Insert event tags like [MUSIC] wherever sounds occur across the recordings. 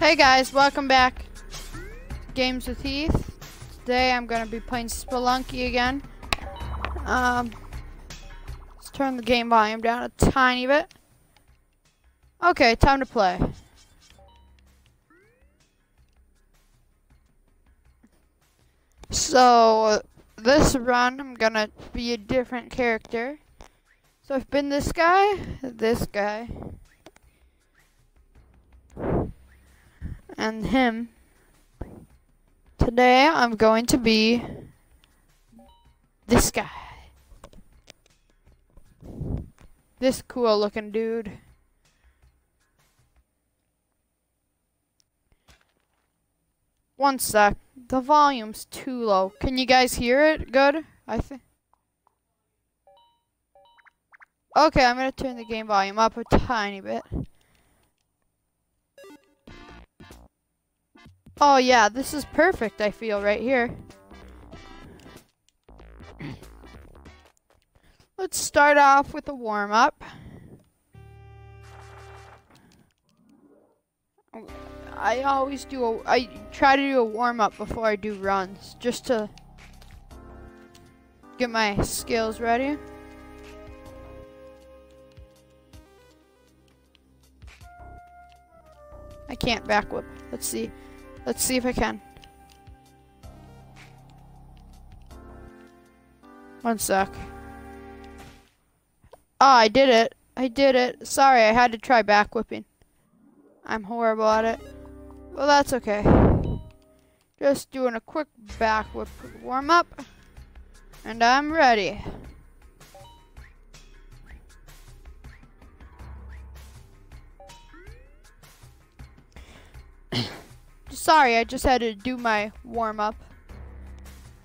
Hey guys, welcome back. Games with Heath. Today I'm gonna be playing Spelunky again. Um, let's turn the game volume down a tiny bit. Okay, time to play. So, this run I'm gonna be a different character. So I've been this guy, this guy, and him. Today I'm going to be this guy. This cool looking dude. One sec. The volume's too low. Can you guys hear it good? I think. Okay, I'm gonna turn the game volume up a tiny bit. Oh yeah, this is perfect, I feel, right here. Let's start off with a warm-up. I always do a, I try to do a warm-up before I do runs, just to get my skills ready. I can't back whip. Let's see. Let's see if I can. One sec. Oh, I did it. I did it. Sorry, I had to try back whipping. I'm horrible at it. Well, that's okay. Just doing a quick back whip warm up. And I'm ready. Sorry, I just had to do my warm up.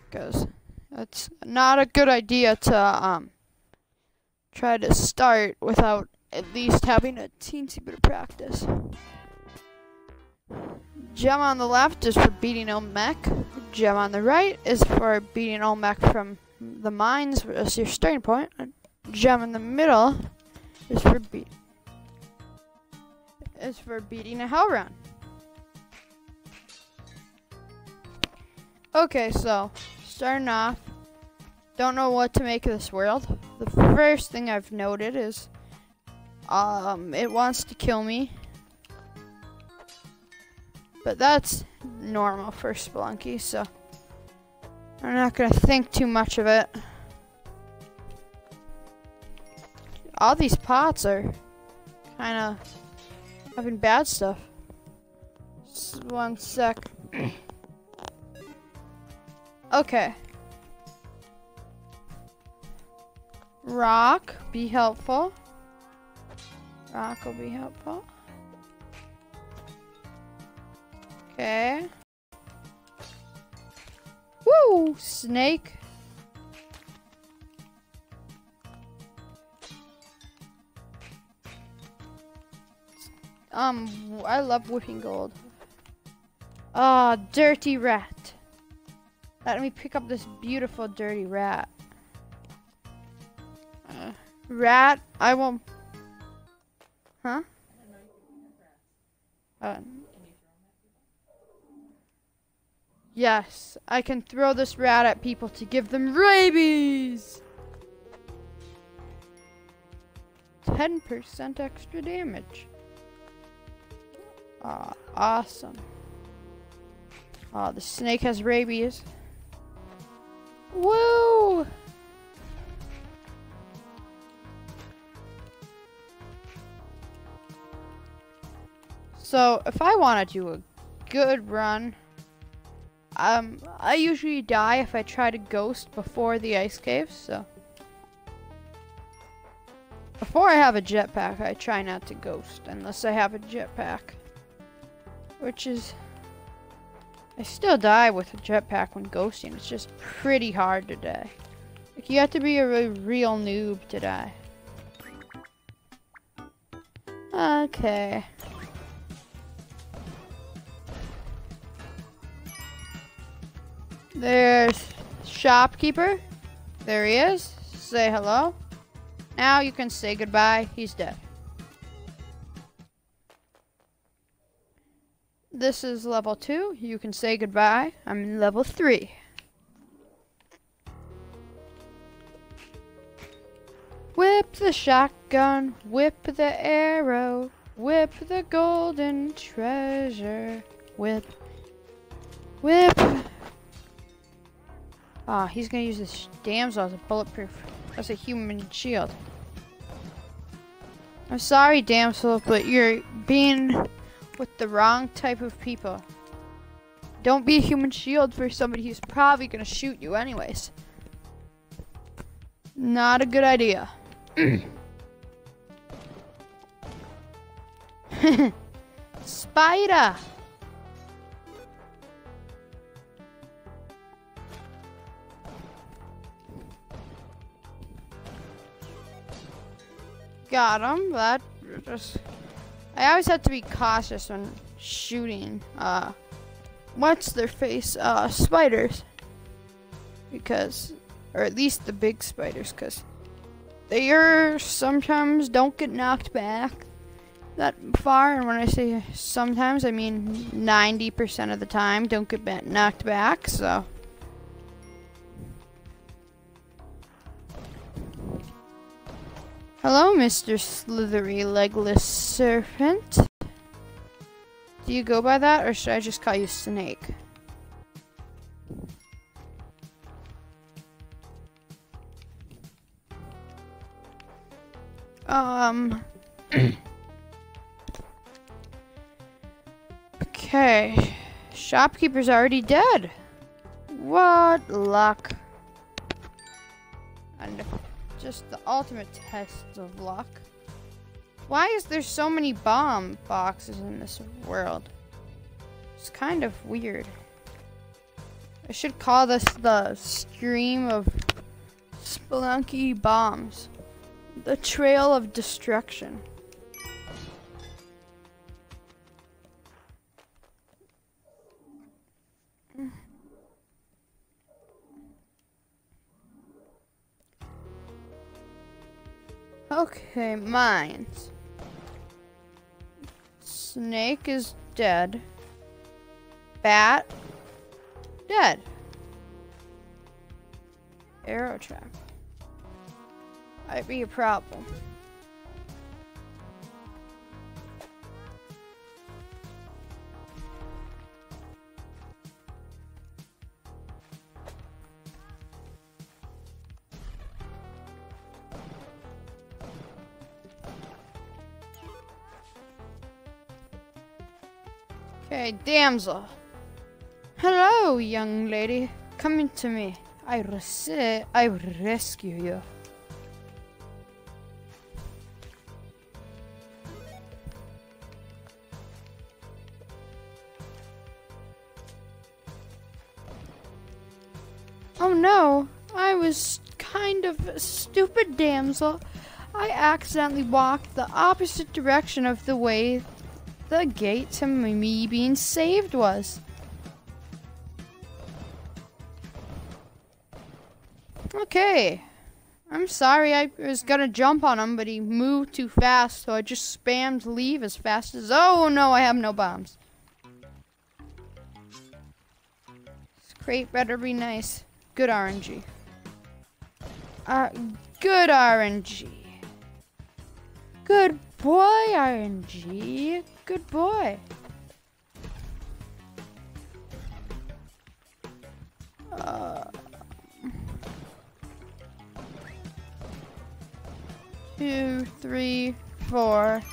Because it's not a good idea to um try to start without at least having a teensy bit of practice. Gem on the left is for beating Olmec. Gem on the right is for beating Olmec from the mines as your starting point. Gem in the middle is for is for beating a hell Okay, so starting off, don't know what to make of this world. The first thing I've noted is um, it wants to kill me. But that's normal for Spelunky, so I'm not going to think too much of it. All these pots are kind of having bad stuff. Just one sec. [CLEARS THROAT] okay. Rock, be helpful. Rock will be helpful. Okay. Woo! Snake. Um, I love whipping gold. Ah, oh, dirty rat. Let me pick up this beautiful dirty rat. Uh, rat, I won't... Huh? Uh, Yes, I can throw this rat at people to give them rabies! 10% extra damage. Ah, awesome. Ah, the snake has rabies. Woo! So, if I want to do a good run, um, I usually die if I try to ghost before the ice caves, so. Before I have a jetpack, I try not to ghost, unless I have a jetpack. Which is... I still die with a jetpack when ghosting, it's just pretty hard to die. Like, you have to be a real noob to die. Okay. There's shopkeeper. There he is. Say hello. Now you can say goodbye. He's dead. This is level two. You can say goodbye. I'm in level three. Whip the shotgun, whip the arrow, whip the golden treasure, whip, whip. Ah, oh, he's gonna use this damsel as a bulletproof, as a human shield. I'm sorry, damsel, but you're being with the wrong type of people. Don't be a human shield for somebody who's probably gonna shoot you anyways. Not a good idea. [COUGHS] Spider! Got him. That just. I always have to be cautious when shooting. Uh, what's their face? Uh, spiders. Because, or at least the big spiders, because they are sometimes don't get knocked back that far. And when I say sometimes, I mean 90% of the time don't get knocked back. So. Hello, Mr. Slithery Legless Serpent. Do you go by that, or should I just call you Snake? Um. [CLEARS THROAT] okay. Shopkeeper's already dead. What luck. And just the ultimate test of luck. Why is there so many bomb boxes in this world? It's kind of weird. I should call this the stream of Spelunky bombs. The trail of destruction. Okay, mines. Snake is dead. Bat, dead. Arrow trap. Might be a problem. Okay, damsel. Hello, young lady. Come to me. I res I rescue you. Oh no, I was kind of a stupid damsel. I accidentally walked the opposite direction of the way the gate to me being saved was. Okay. I'm sorry, I was gonna jump on him, but he moved too fast, so I just spammed leave as fast as- Oh no, I have no bombs. This crate better be nice. Good RNG. Uh, good RNG. Good boy, RNG. Good boy. Uh, two, three, four.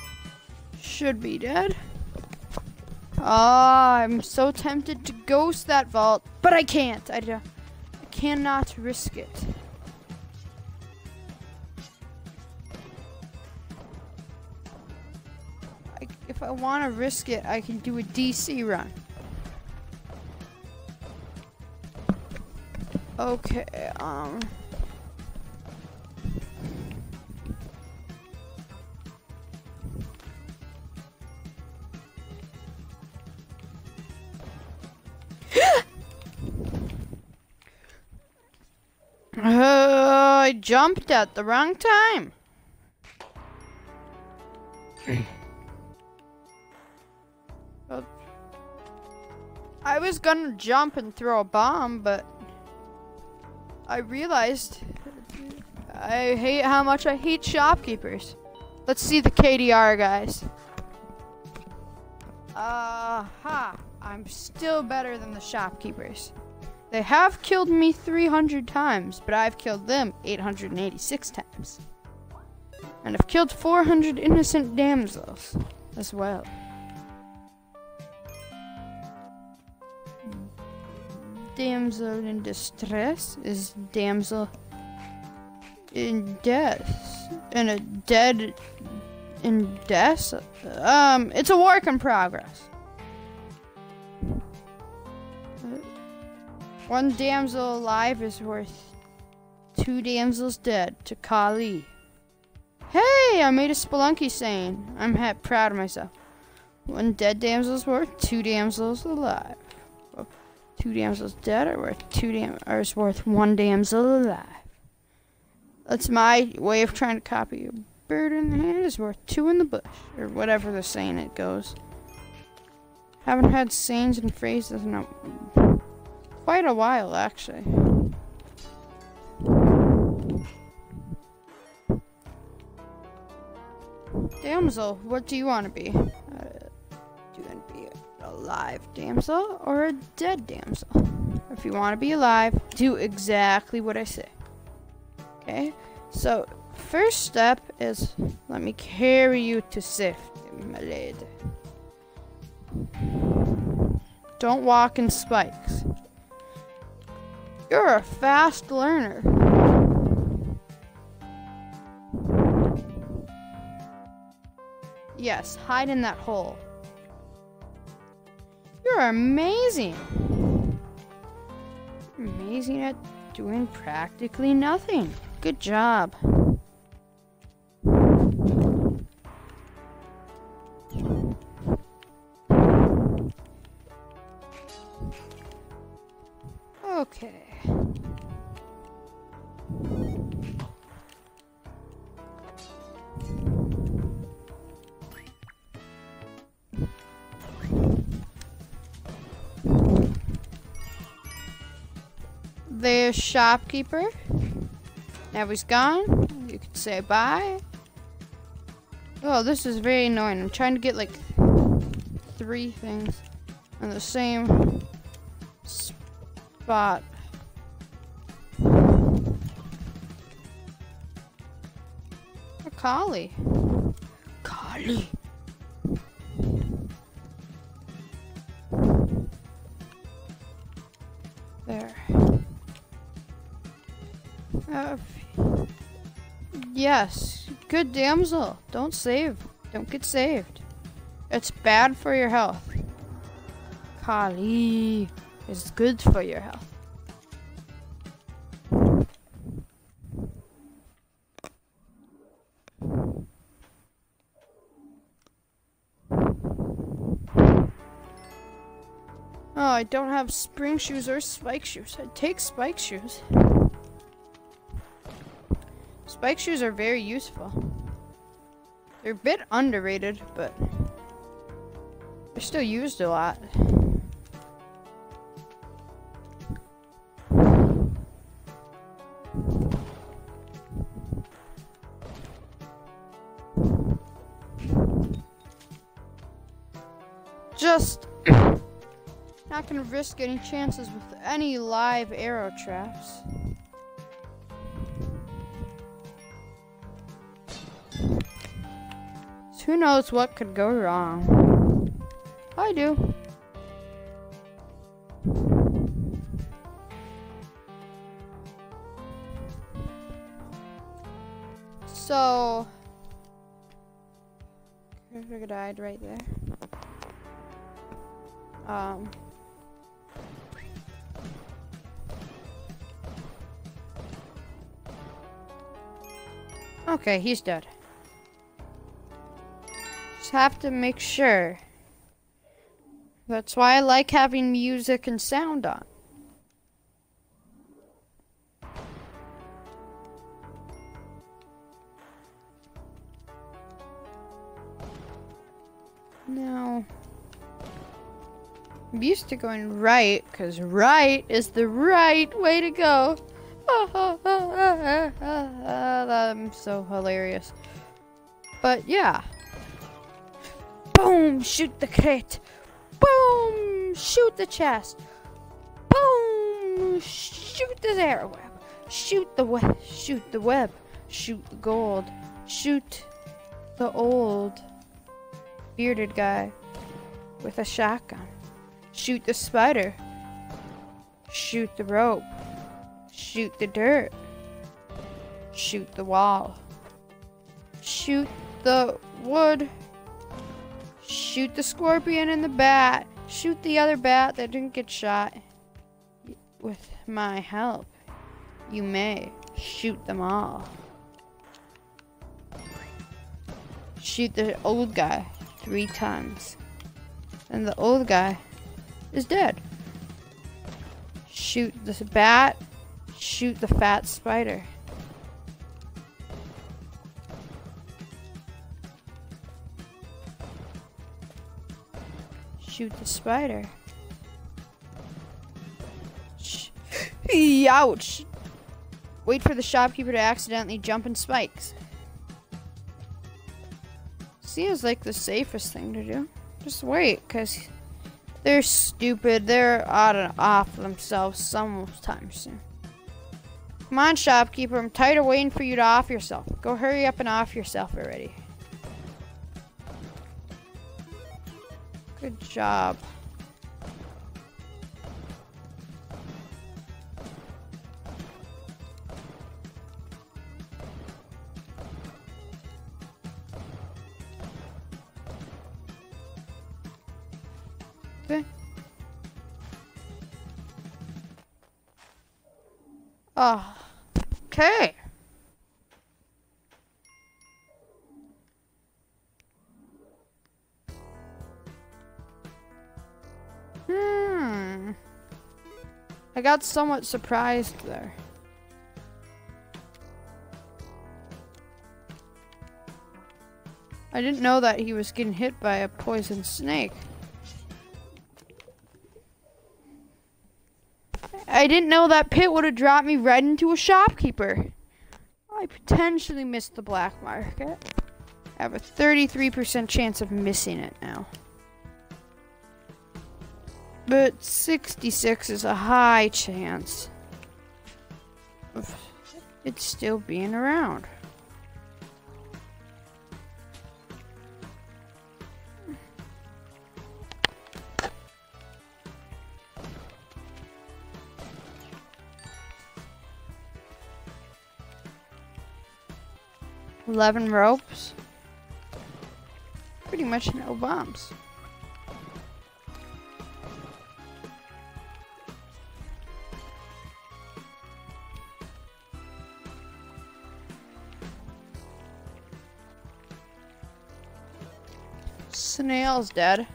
Should be dead. Ah, I'm so tempted to ghost that vault, but I can't. I, I cannot risk it. I want to risk it, I can do a DC run. Okay, um... uh, [GASPS] I jumped at the wrong time. [CLEARS THROAT] I was gonna jump and throw a bomb, but I realized I hate how much I hate shopkeepers. Let's see the KDR, guys. Uh ha. I'm still better than the shopkeepers. They have killed me 300 times, but I've killed them 886 times. And I've killed 400 innocent damsels as well. Damsel in distress is damsel in death. In a dead in death? Um, it's a work in progress. One damsel alive is worth two damsels dead to Kali. Hey, I made a Spelunky saying. I'm proud of myself. One dead damsel is worth two damsels alive. Two damsels dead are worth two dam- are worth one damsel alive. That's my way of trying to copy. A bird in the hand is worth two in the bush, or whatever the saying it goes. Haven't had sayings and phrases in a, quite a while, actually. Damsel, what do you want to be? Uh, do you want to be live damsel or a dead damsel? If you want to be alive, do exactly what I say. Okay? So, first step is let me carry you to safety, my lady. Don't walk in spikes. You're a fast learner. Yes, hide in that hole. You're amazing. Amazing at doing practically nothing. Good job. Shopkeeper. Now he's gone. You can say bye. Oh, this is very annoying. I'm trying to get like three things on the same spot. A Kali. Yes. Good damsel. Don't save. Don't get saved. It's bad for your health. Kali is good for your health. Oh, I don't have spring shoes or spike shoes. I'd take spike shoes. Spike shoes are very useful. They're a bit underrated, but they're still used a lot. Just not gonna risk any chances with any live arrow traps. Who knows what could go wrong? I do. So, Critter died right there. Um. Okay, he's dead. Have to make sure. That's why I like having music and sound on. Now, I'm used to going right, because right is the right way to go. [LAUGHS] I'm um, so hilarious. But yeah. Boom! Shoot the crate. Boom! Shoot the chest. Boom! Shoot the arrow web. Shoot the web. Shoot the web. Shoot the gold. Shoot the old bearded guy with a shotgun. Shoot the spider. Shoot the rope. Shoot the dirt. Shoot the wall. Shoot the wood. Shoot the scorpion and the bat. Shoot the other bat that didn't get shot. With my help, you may shoot them all. Shoot the old guy three times. And the old guy is dead. Shoot the bat. Shoot the fat spider. Shoot the spider. [LAUGHS] Ouch! Wait for the shopkeeper to accidentally jump in spikes. Seems like the safest thing to do. Just wait, because they're stupid. They're out and off themselves sometime soon. Come on, shopkeeper. I'm tired of waiting for you to off yourself. Go hurry up and off yourself already. Good job. Okay. Oh. Got somewhat surprised there. I didn't know that he was getting hit by a poison snake. I didn't know that pit would have dropped me right into a shopkeeper. I potentially missed the black market. I have a 33% chance of missing it now. But 66 is a high chance of it still being around. Eleven ropes. Pretty much no bombs. Snail's dead.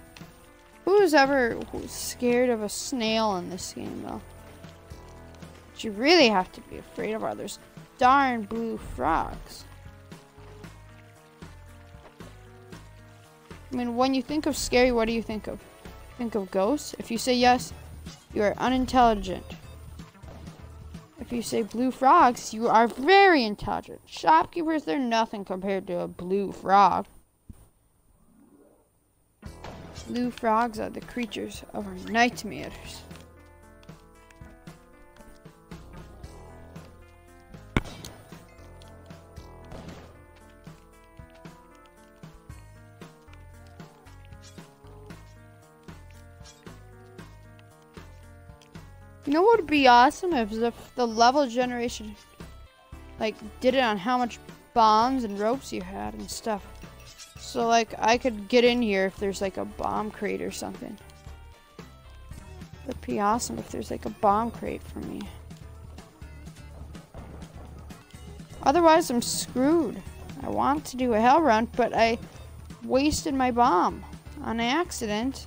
Who's ever scared of a snail in this game, though? But you really have to be afraid of those darn blue frogs. I mean, when you think of scary, what do you think of? Think of ghosts? If you say yes, you are unintelligent. If you say blue frogs, you are very intelligent. Shopkeepers, they're nothing compared to a blue frog. Blue frogs are the creatures of our nightmares. You know what would be awesome if, if the level generation like did it on how much bombs and ropes you had and stuff. So like I could get in here if there's like a bomb crate or something. It'd be awesome if there's like a bomb crate for me. Otherwise I'm screwed. I want to do a hell run, but I wasted my bomb on accident.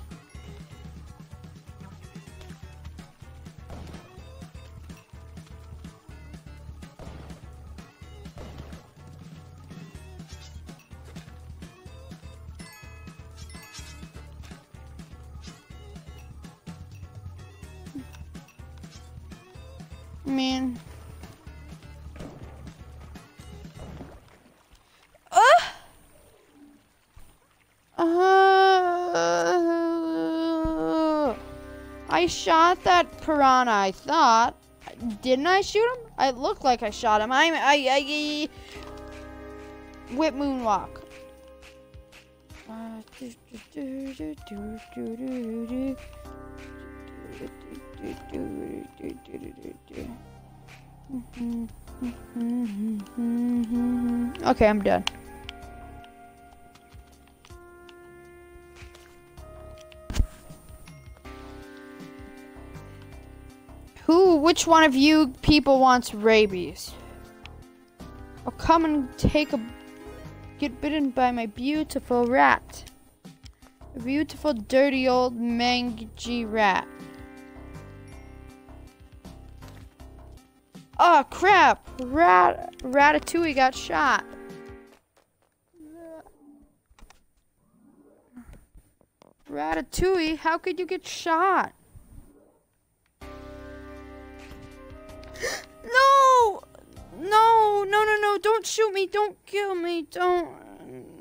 Piranha, I thought. Didn't I shoot him? I looked like I shot him. I, I, I, whip moonwalk. Okay, I'm done. Which one of you people wants rabies? I'll come and take a, get bitten by my beautiful rat. A beautiful, dirty old mangy rat. Oh crap! Rat Ratatouille got shot. Ratatouille, how could you get shot? No, no, no, no, don't shoot me, don't kill me, don't.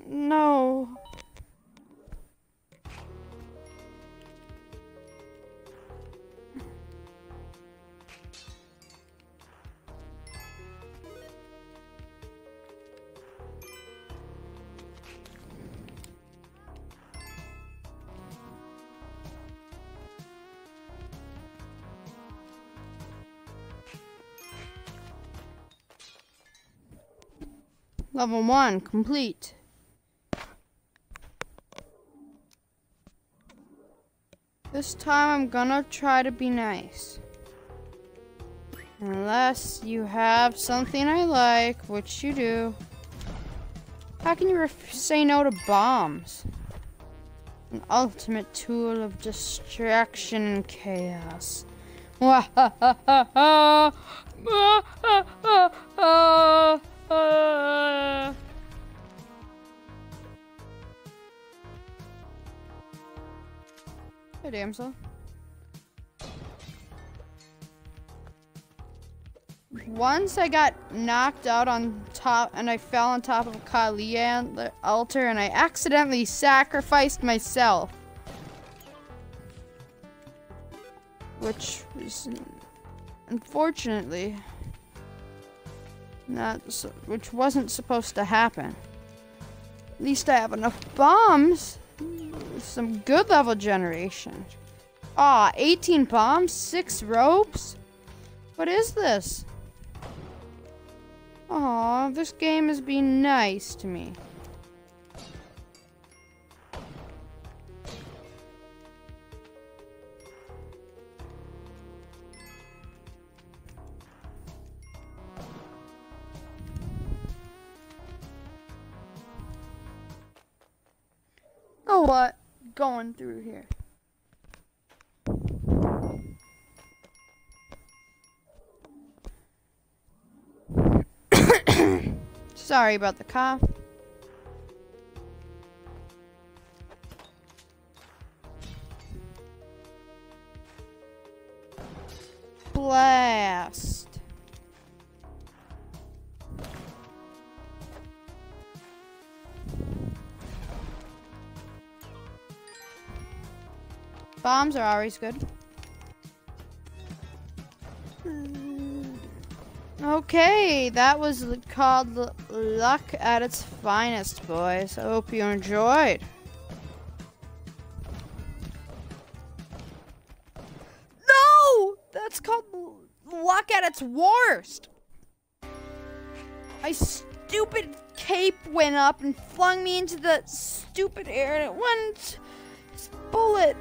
No. Level 1 complete. This time I'm gonna try to be nice. Unless you have something I like, which you do. How can you say no to bombs? An ultimate tool of distraction and chaos. [LAUGHS] [LAUGHS] Uh, hey, damsel. Once I got knocked out on top and I fell on top of a Kali altar and I accidentally sacrificed myself. Which was unfortunately not which wasn't supposed to happen. At least I have enough bombs. Some good level generation. Ah, 18 bombs, 6 ropes? What is this? Aw, this game is being nice to me. What going through here. [COUGHS] Sorry about the cough. Blast. Bombs are always good. Okay, that was called Luck at its finest, boys. I hope you enjoyed. No! That's called Luck at its worst. My stupid cape went up and flung me into the stupid air and it went... Bullet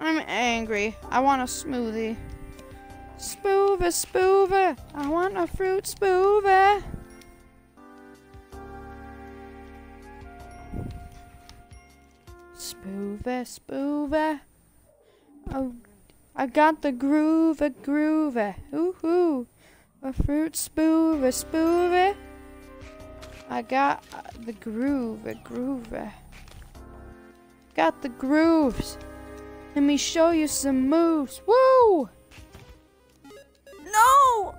I'm angry. I want a smoothie. Spoover, spoover. I want a fruit spoover. Spoover, spoover. Oh, I got the groove, a groover. Ooh, hoo. A fruit spoover, spoover. I got uh, the groove, a groover. Got the grooves. Let me show you some moves. Woo! No!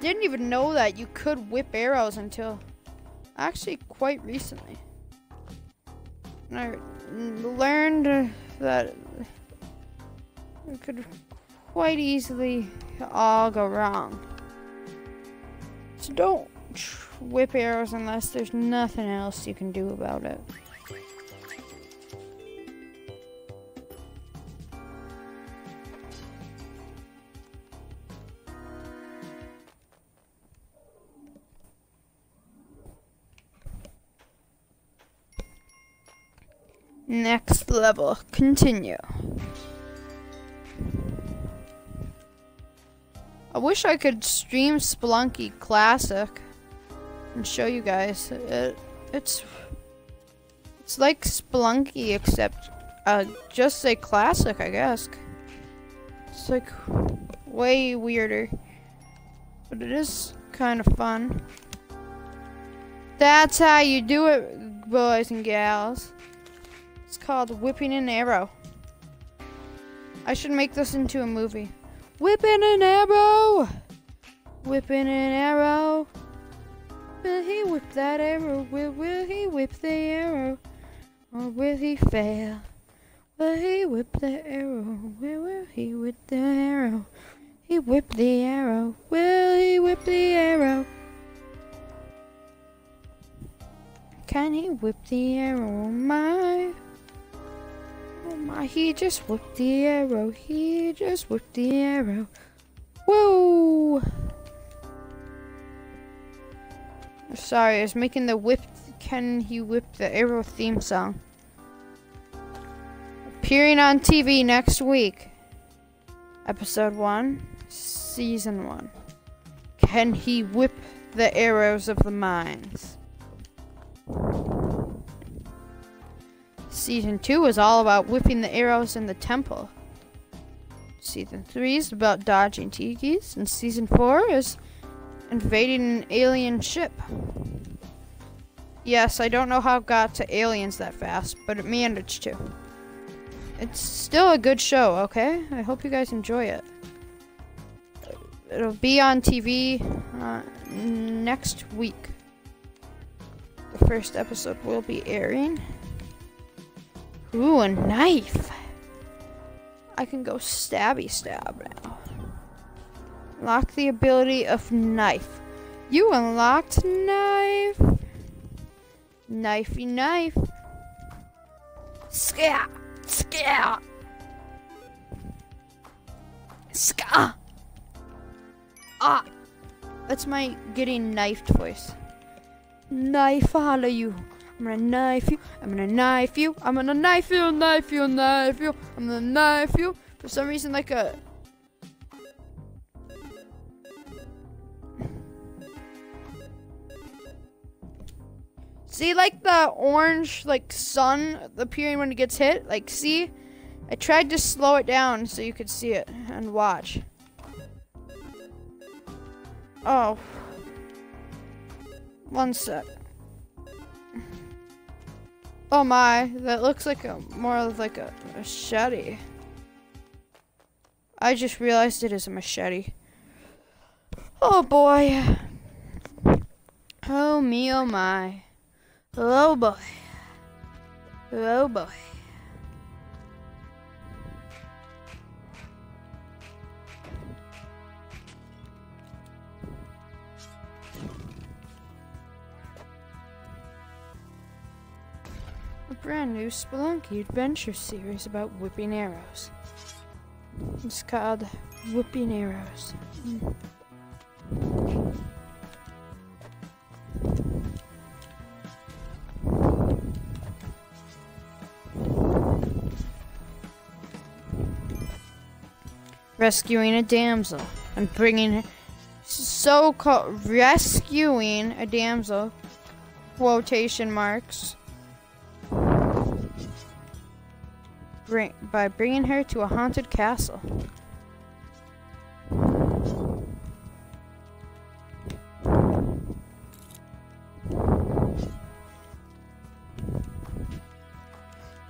Didn't even know that you could whip arrows until actually quite recently. And I learned that it could quite easily all go wrong. So don't whip arrows unless there's nothing else you can do about it. Next level, continue. I wish I could stream Spelunky Classic and show you guys. It, it's it's like Spelunky except uh, just say Classic, I guess. It's like way weirder, but it is kind of fun. That's how you do it, boys and gals. Called Whipping an Arrow. I should make this into a movie. Whipping an arrow! Whipping an arrow. Will he whip that arrow? Will, will he whip the arrow? Or will he fail? Will he whip the arrow? Where will he whip the arrow? He whipped the arrow. Will he whip the arrow? Can he whip the arrow? My. My, he just whipped the arrow. He just whipped the arrow. Whoa! Sorry, I was making the whip. Can he whip the arrow theme song? Appearing on TV next week. Episode 1, Season 1. Can he whip the arrows of the mines? Season 2 is all about whipping the arrows in the temple. Season 3 is about dodging tikis, and Season 4 is invading an alien ship. Yes, I don't know how it got to aliens that fast, but it managed to. It's still a good show, okay? I hope you guys enjoy it. It'll be on TV uh, next week. The first episode will be airing. Ooh, a knife. I can go stabby stab now. Lock the ability of knife. You unlocked knife. Knifey knife. Scare. Scare. Ska. Ah. That's my getting knifed voice. Knife follow you. I'm gonna knife you. I'm gonna knife you. I'm gonna knife you, knife you, knife you. I'm gonna knife you. For some reason, like a. See, like the orange, like sun appearing when it gets hit. Like, see, I tried to slow it down so you could see it and watch. Oh. One sec. Oh my, that looks like a more of like a machete. I just realized it is a machete. Oh boy. Oh me, oh my. Oh boy. Oh boy. Brand new Spelunky adventure series about whipping arrows. It's called Whipping Arrows. Rescuing a damsel and bringing her so-called rescuing a damsel, quotation marks, bring, by bringing her to a haunted castle.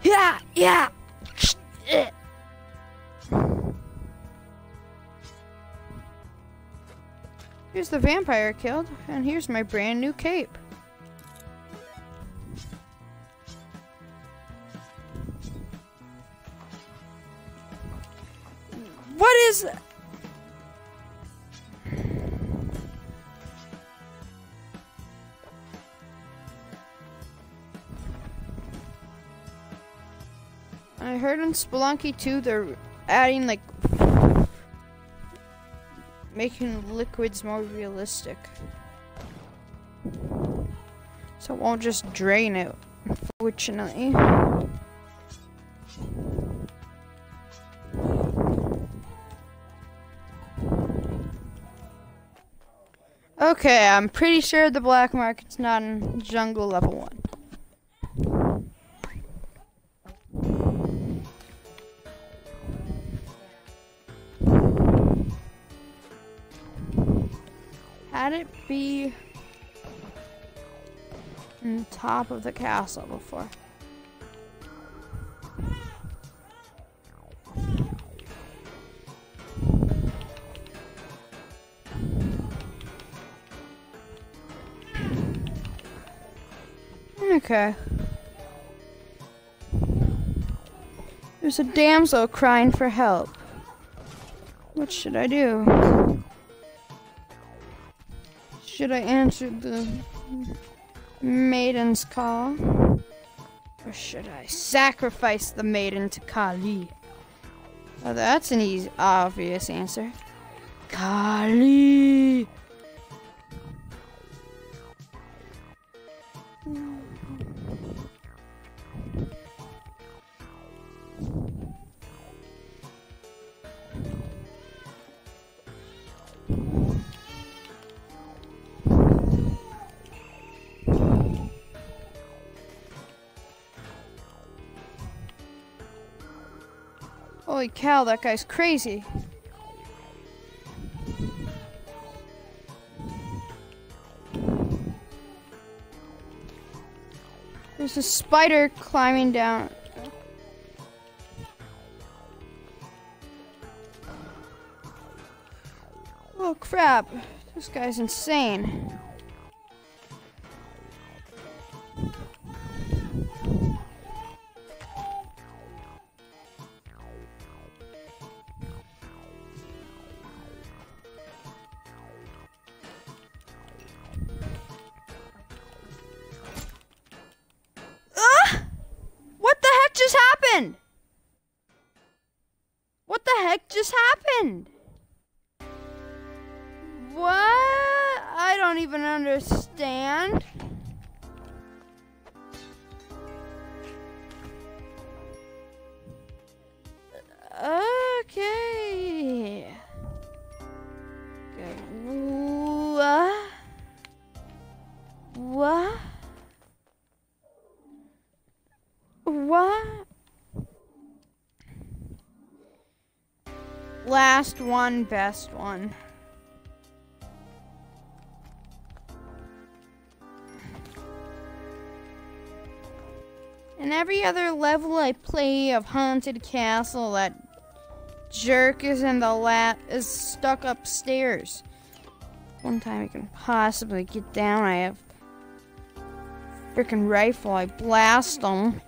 Yeah, yeah. Here's the vampire killed, and here's my brand new cape. What is... I heard in Spelunky 2 they're adding like making liquids more realistic. So it won't just drain it, unfortunately. Okay, I'm pretty sure the black market's not in jungle level 1. Had it be on top of the castle before. Okay. There's a damsel crying for help. What should I do? Should I answer the maiden's call? Or should I sacrifice the maiden to Kali? Oh, that's an easy, obvious answer. Kali! Holy cow, that guy's crazy. There's a spider climbing down. Oh crap, this guy's insane. What the heck just happened? What? I don't even understand. One, best one. In every other level I play of Haunted Castle, that jerk is in the lap is stuck upstairs. One time I can possibly get down, I have freaking rifle. I blast him.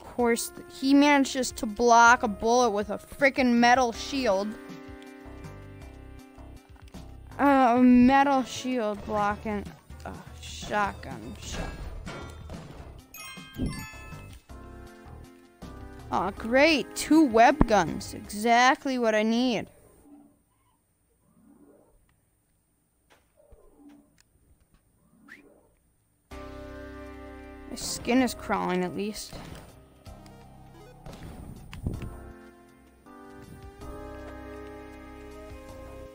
Of course, he manages to block a bullet with a freaking metal shield. A metal shield blocking a oh, shotgun shot. Oh, great. Two web guns. Exactly what I need. My skin is crawling at least.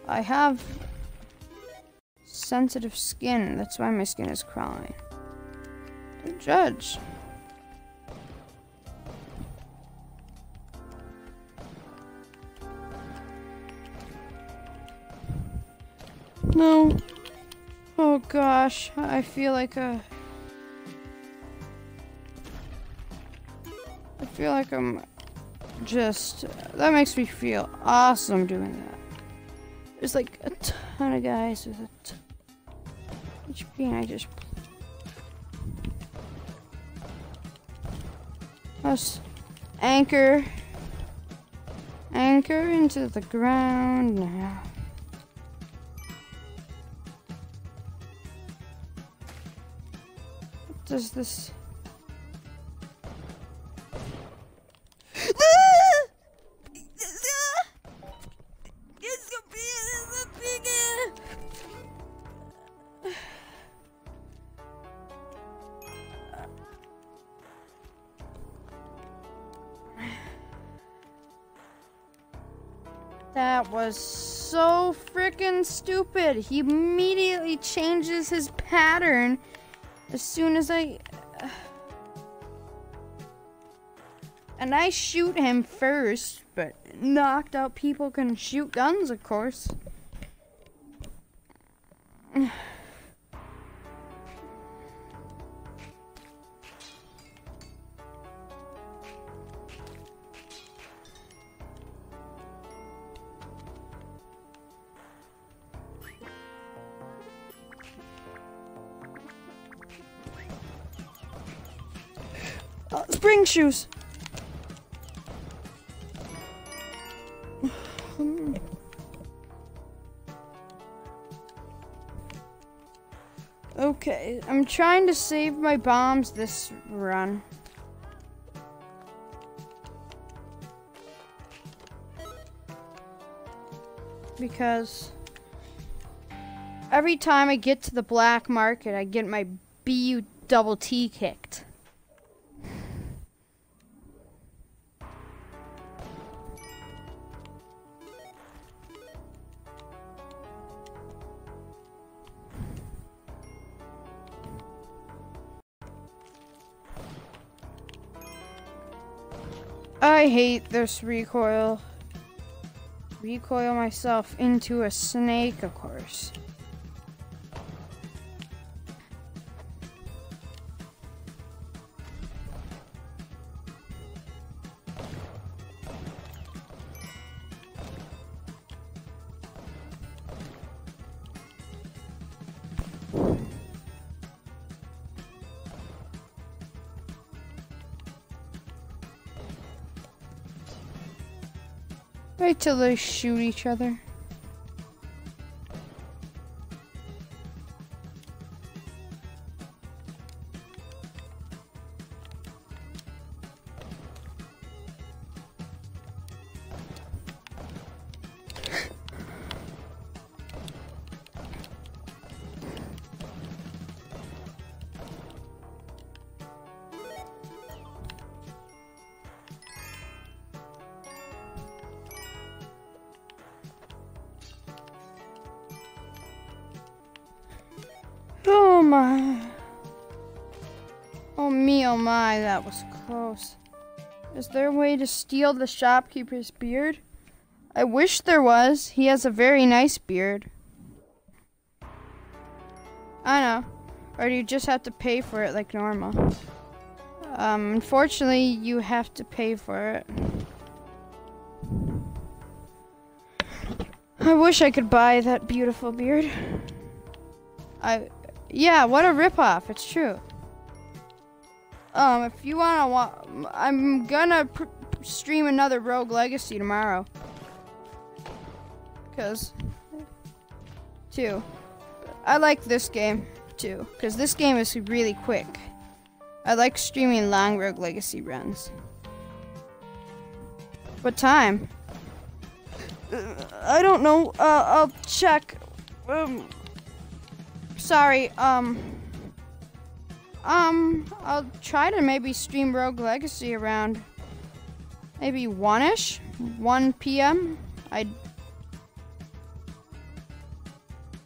I have sensitive skin. That's why my skin is crawling. Don't judge. No. Oh gosh, I feel like a... I feel like I'm just... That makes me feel awesome doing that. There's like a ton of guys with a HP I just... Us anchor. Anchor into the ground now. What does this... stupid. He immediately changes his pattern as soon as I... [SIGHS] And I shoot him first, but knocked out people can shoot guns, of course. Shoes. [SIGHS] Okay, I'm trying to save my bombs this run. Because every time I get to the black market, I get my BU double T kicked. I hate this recoil. Recoil myself into a snake, of course. Wait till they shoot each other. There a way to steal the shopkeeper's beard? I wish there was. He has a very nice beard. I know. Or do you just have to pay for it like normal? Um, unfortunately, you have to pay for it. I wish I could buy that beautiful beard. I, yeah, what a ripoff. It's true. Um, if you wanna wa- I'm gonna stream another Rogue Legacy tomorrow. Cause, two, I like this game too. Cause this game is really quick. I like streaming long Rogue Legacy runs. What time? I don't know. Uh, I'll check. Um, sorry. Um. Um, I'll try to maybe stream Rogue Legacy around maybe one-ish, 1 p.m. I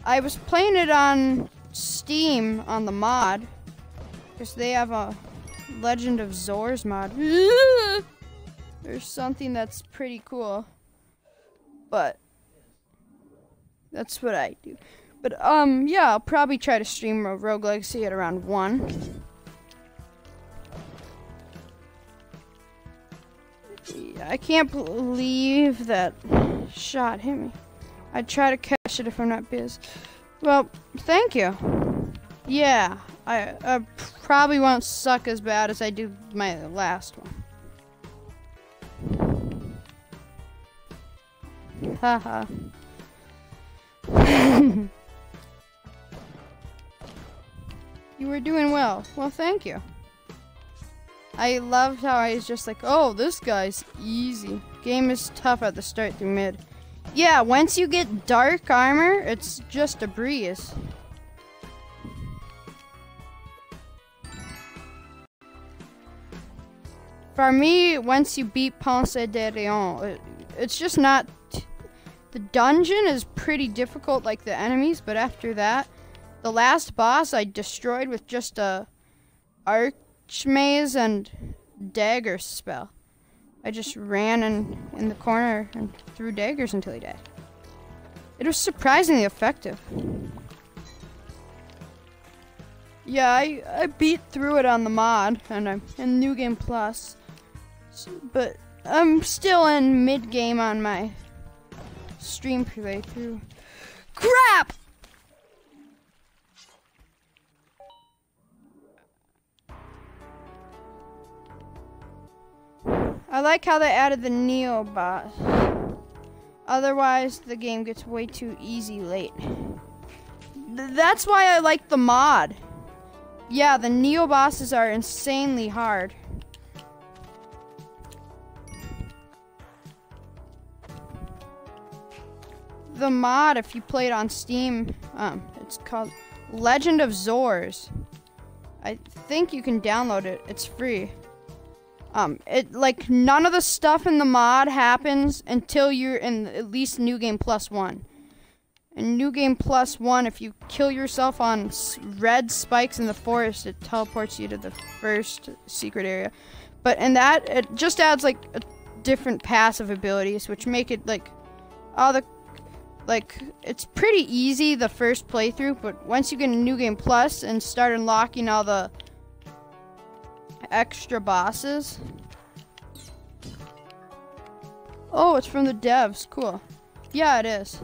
I was playing it on Steam on the mod because they have a Legend of Zors mod. [LAUGHS] There's something that's pretty cool, but that's what I do. But um, yeah, I'll probably try to stream Rogue Legacy at around one. I can't believe that shot hit me. I'd try to catch it if I'm not biz. Well, thank you. Yeah, I, I probably won't suck as bad as I do my last one. Haha. [LAUGHS] you were doing well. Well, thank you. I loved how I was just like, oh, this guy's easy. Game is tough at the start through mid. Yeah, once you get dark armor, it's just a breeze. For me, once you beat Ponce de Leon, it, it's just not. The dungeon is pretty difficult, like the enemies, but after that, the last boss I destroyed with just a arc maze and dagger spell. I just ran in, in the corner and threw daggers until he died. It was surprisingly effective. Yeah, I, I beat through it on the mod, and I'm in New Game Plus. But I'm still in mid-game on my stream playthrough. Crap! I like how they added the Neo boss. Otherwise, the game gets way too easy late. Th that's why I like the mod. Yeah, the Neo bosses are insanely hard. The mod, if you play it on Steam, um, it's called Legend of Zors. I think you can download it. It's free. Um, it like none of the stuff in the mod happens until you're in at least New Game Plus One. In New Game Plus One, if you kill yourself on red spikes in the forest, it teleports you to the first secret area. But in that, it just adds like a different passive abilities, which make it like all the like it's pretty easy the first playthrough. But once you get a New Game Plus and start unlocking all the extra bosses. Oh, it's from the devs. Cool. Yeah, it is.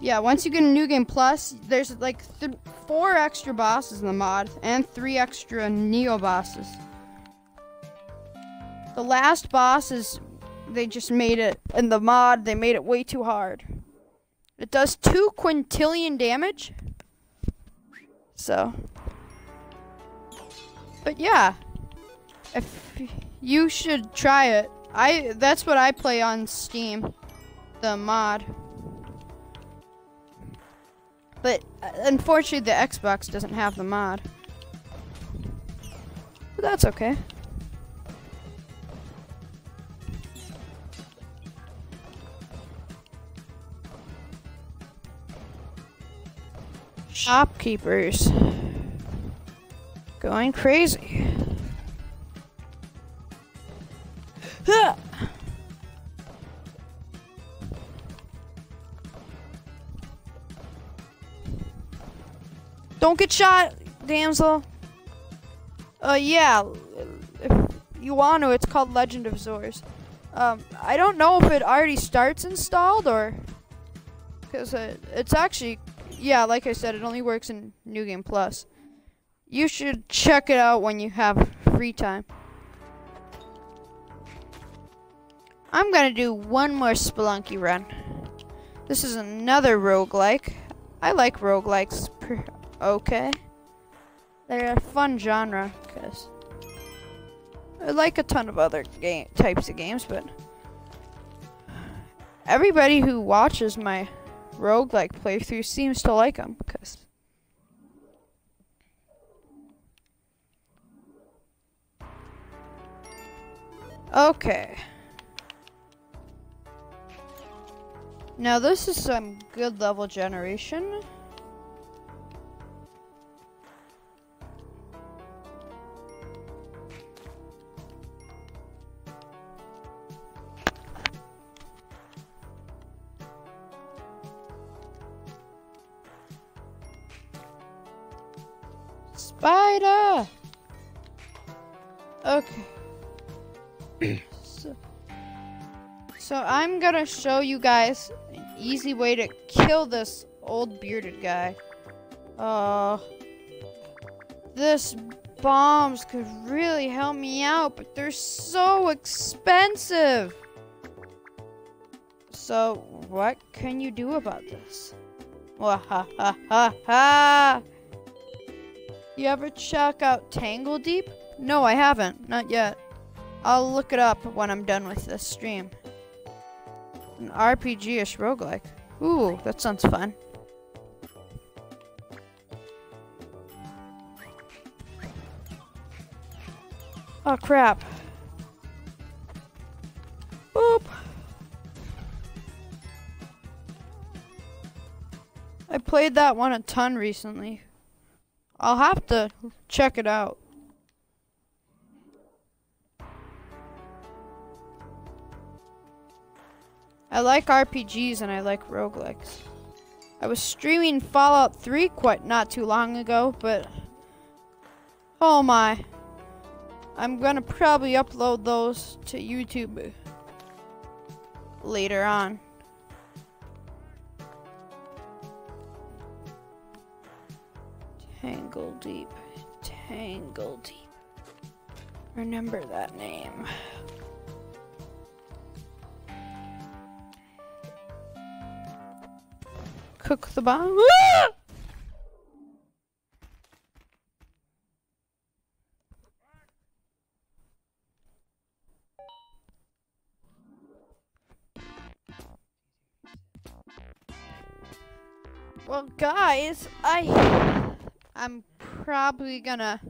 Yeah, once you get a new game plus, there's like th four extra bosses in the mod and three extra Neo bosses. The last boss is they just made it in the mod. They made it way too hard. It does two quintillion damage. So but yeah, if you should try it. I that's what I play on Steam, the mod. But uh, unfortunately, the Xbox doesn't have the mod. But that's okay. Shopkeepers. Going crazy. Don't get shot, damsel. Uh, yeah. If you want to, it's called Legend of Zors. Um, I don't know if it already starts installed or... Because it, it's actually... Yeah, like I said, it only works in New Game Plus. You should check it out when you have free time. I'm gonna do one more Spelunky run. This is another roguelike. I like roguelikes. Okay. They're a fun genre, because I like a ton of other game types of games, but everybody who watches my roguelike playthrough seems to like them, because Okay. Now this is some good level generation. Spider! Okay. So, so I'm gonna show you guys an easy way to kill this old bearded guy. Uh, this bombs could really help me out, but they're so expensive. So, what can you do about this? Wahahaha! You ever check out Tangledeep? No, I haven't. Not yet. I'll look it up when I'm done with this stream. An RPG-ish roguelike. Ooh, that sounds fun. Oh, crap. Boop. I played that one a ton recently. I'll have to check it out. I like RPGs and I like roguelikes. I was streaming Fallout 3 quite not too long ago, but oh my. I'm gonna probably upload those to YouTube later on. Tangledeep. Tangle Deep. Remember that name. Cook the bomb. Ah! [LAUGHS] Well, guys, I I'm probably gonna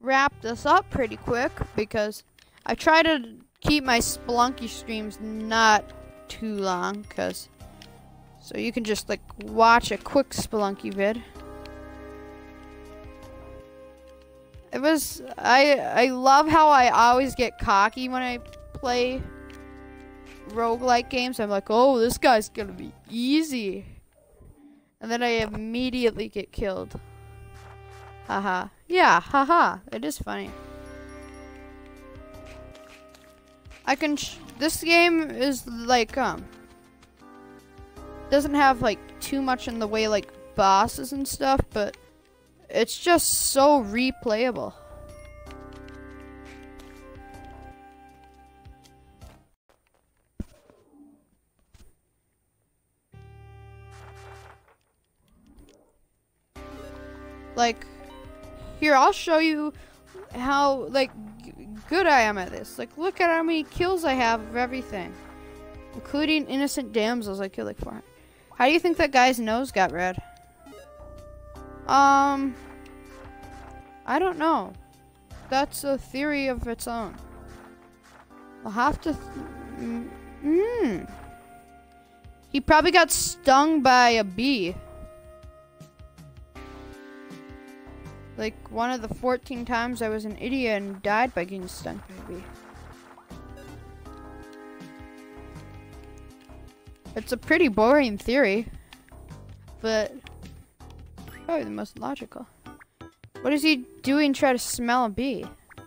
wrap this up pretty quick because I try to keep my Spelunky streams not too long because so you can just like watch a quick Spelunky vid. It was I I love how I always get cocky when I play roguelike games. I'm like, oh, this guy's gonna be easy. And then I immediately get killed. Haha. Yeah, haha. It is funny. I can. this game is like um. Doesn't have like too much in the way like bosses and stuff, but it's just so replayable. Like, here, I'll show you how, like, good I am at this. Like, look at how many kills I have of everything. Including innocent damsels I killed like 400. How do you think that guy's nose got red? Um, I don't know. That's a theory of its own. I'll have to. Hmm. He probably got stung by a bee. Like one of the 14 times I was an idiot and died by getting stung by a bee. It's a pretty boring theory, but probably the most logical. What is he doing try to smell a bee?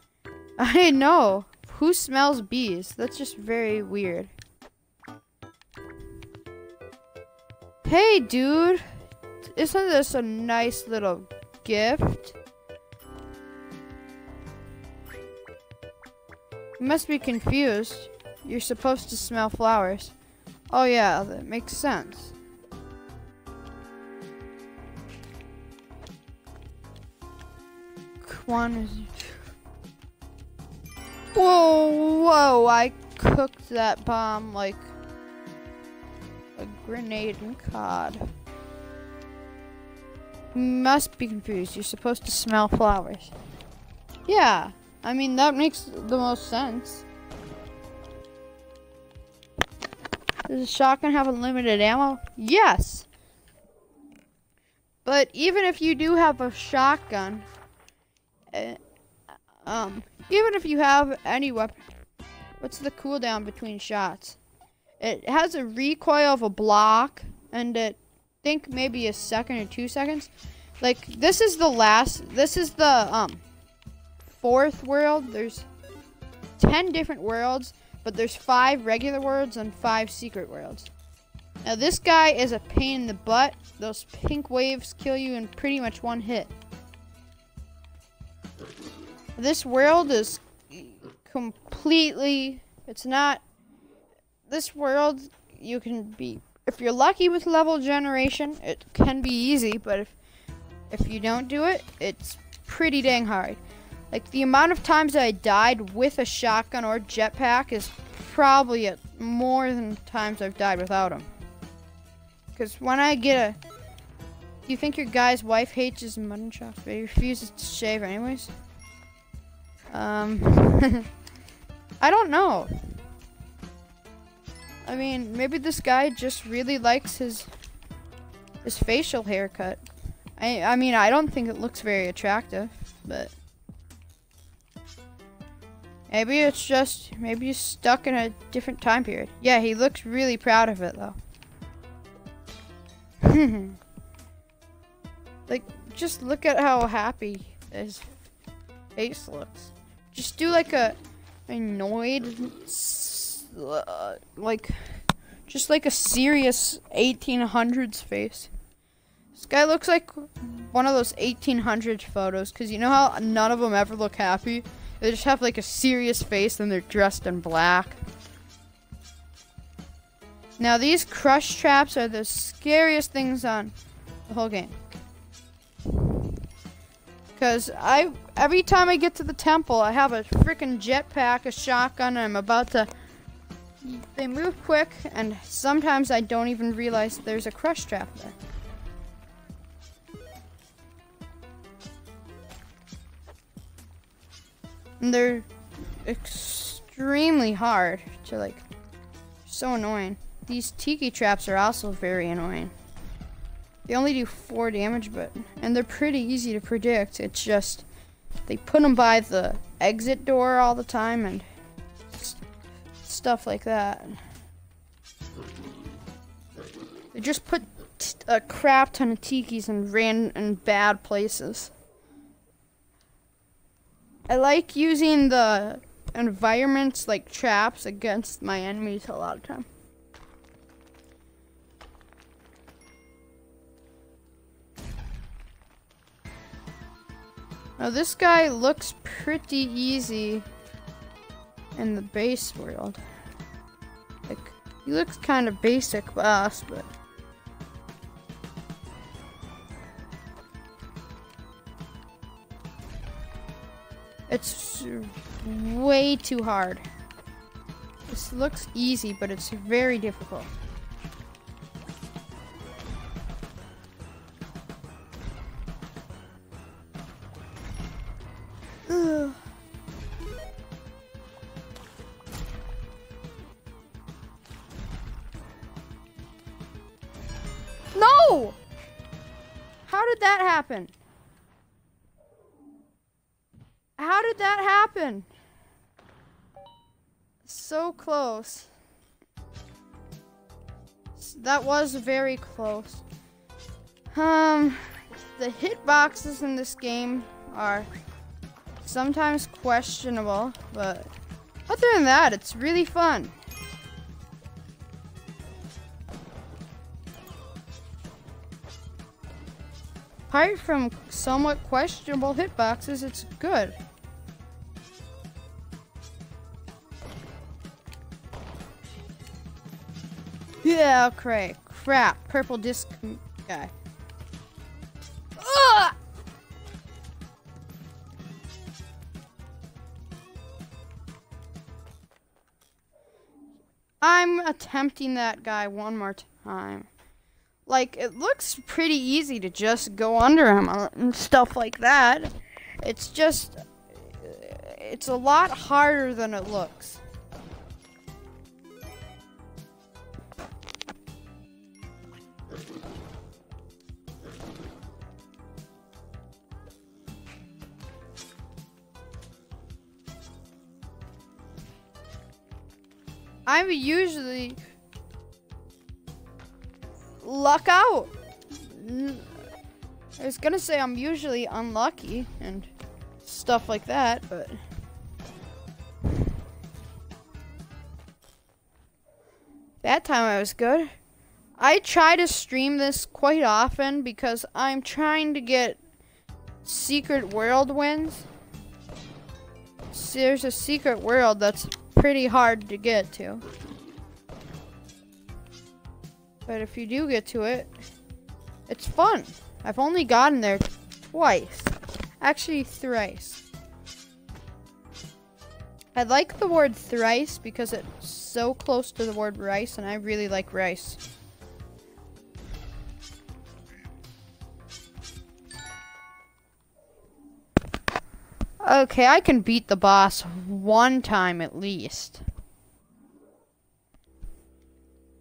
[LAUGHS] I know. Who smells bees? That's just very weird. Hey, dude. Isn't this a nice little gift? You must be confused. You're supposed to smell flowers. Oh yeah, that makes sense. Quan Whoa, whoa, I cooked that bomb like a grenade and cod. must be confused. You're supposed to smell flowers. Yeah. I mean, that makes the most sense. Does a shotgun have unlimited ammo? Yes. But even if you do have a shotgun, uh, um, even if you have any weapon, what's the cooldown between shots? It has a recoil of a block, and it think maybe a second or two seconds. Like this is the last. This is the um fourth world. There's ten different worlds, but there's five regular worlds and five secret worlds. Now this guy is a pain in the butt. Those pink waves kill you in pretty much one hit. This world is completely, it's not, this world, you can be, if you're lucky with level generation, it can be easy, but if, if you don't do it, it's pretty dang hard. Like, the amount of times I died with a shotgun or jetpack is probably more than times I've died without them. Because when I get a... Do you think your guy's wife hates his mutton chops, but he refuses to shave anyways? Um... [LAUGHS] I don't know. I mean, maybe this guy just really likes his his facial haircut. I I mean, I don't think it looks very attractive, but maybe it's just maybe he's stuck in a different time period. Yeah, he looks really proud of it though. [LAUGHS] like, just look at how happy his face looks. Just do like a annoyed, uh, like, just like a serious 1800s face. This guy looks like one of those 1800s photos, because you know how none of them ever look happy? They just have like a serious face and they're dressed in black. Now these crush traps are the scariest things on the whole game. Because I, every time I get to the temple, I have a freaking jetpack, a shotgun, and I'm about to. They move quick, and sometimes I don't even realize there's a crush trap there. And they're extremely hard to like. So annoying. These tiki traps are also very annoying. They only do four damage, but and they're pretty easy to predict. It's just they put them by the exit door all the time and stuff like that. They just put a crap ton of tikis in ran in bad places. I like using the environments like traps against my enemies a lot of time. Now this guy looks pretty easy in the base world. Like, he looks kind of basic boss, but... It's way too hard. This looks easy, but it's very difficult. [SIGHS] no! How did that happen? How did that happen? So close. That was very close. Um, the hitboxes in this game are sometimes questionable, but other than that, it's really fun. Apart from somewhat questionable hitboxes, it's good. Yeah, okay. Crap. Purple disc guy. Ugh! I'm attempting that guy one more time. Like, it looks pretty easy to just go under him uh, and stuff like that. It's just, it's a lot harder than it looks. I'm usually luck out. I was gonna say I'm usually unlucky and stuff like that, but that time I was good. I try to stream this quite often because I'm trying to get secret world wins. So there's a secret world that's pretty hard to get to. But if you do get to it, it's fun. I've only gotten there twice. Actually, thrice. I like the word thrice because it's so close to the word rice, and I really like rice. Okay, I can beat the boss one time at least.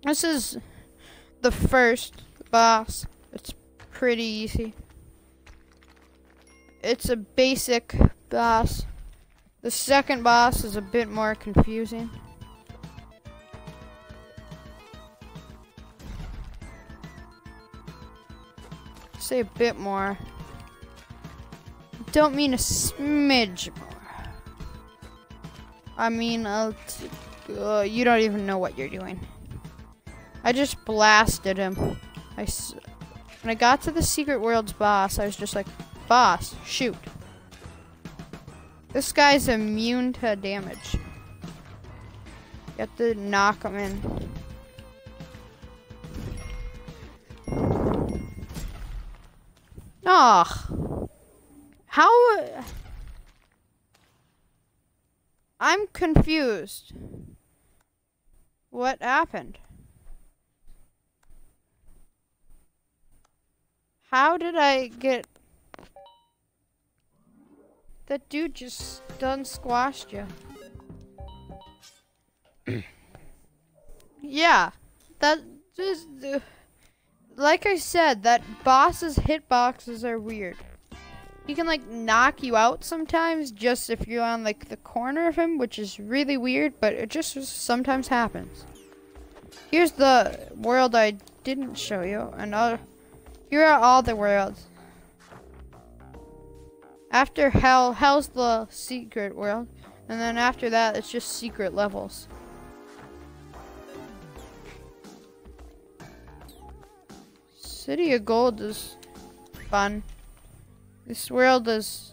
This is the first boss. It's pretty easy. It's a basic boss. The second boss is a bit more confusing. Say a bit more. Don't mean a smidge more. I mean, uh, you don't even know what you're doing. I just blasted him. I, when I got to the Secret World's boss, I was just like, boss, shoot. This guy's immune to damage. You have to knock him in. Ugh. How? I'm confused. What happened? How did I get... That dude just done squashed you. [CLEARS THROAT] yeah. That just... Like I said, that boss's hitboxes are weird. He can like knock you out sometimes just if you're on like the corner of him, which is really weird, but it just sometimes happens. Here's the world I didn't show you. Another here are all the worlds. After hell, hell's the secret world. And then after that, it's just secret levels. City of Gold is fun. This world is...